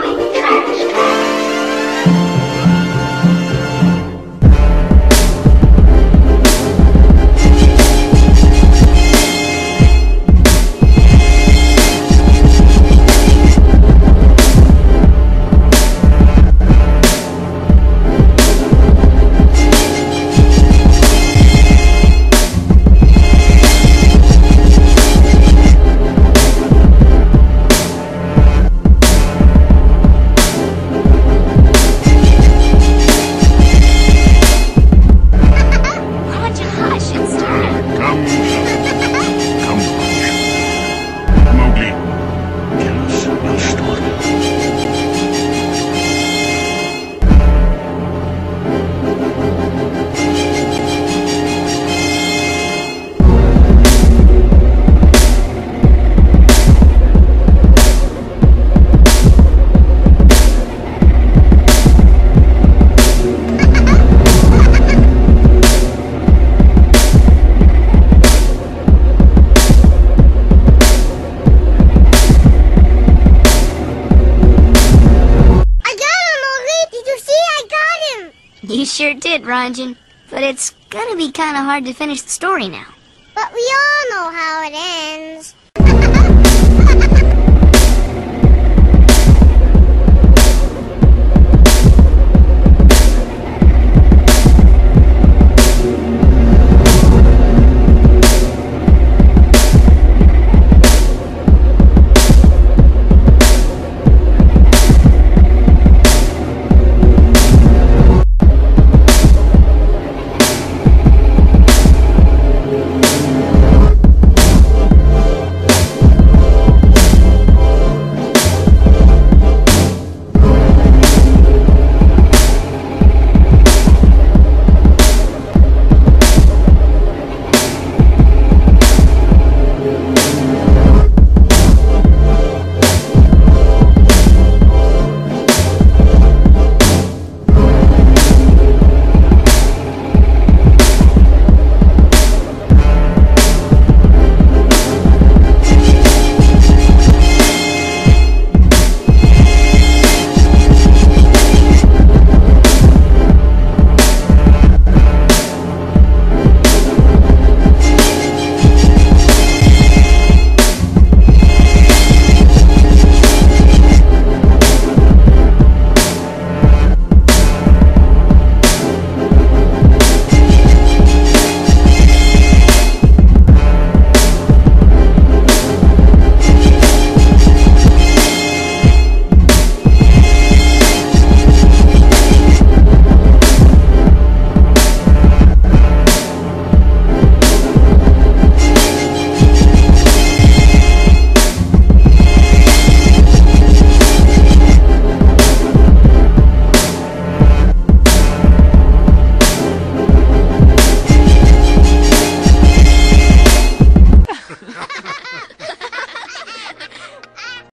Going trans You sure did, Ranjan. But it's gonna be kinda hard to finish the story now. But we all know.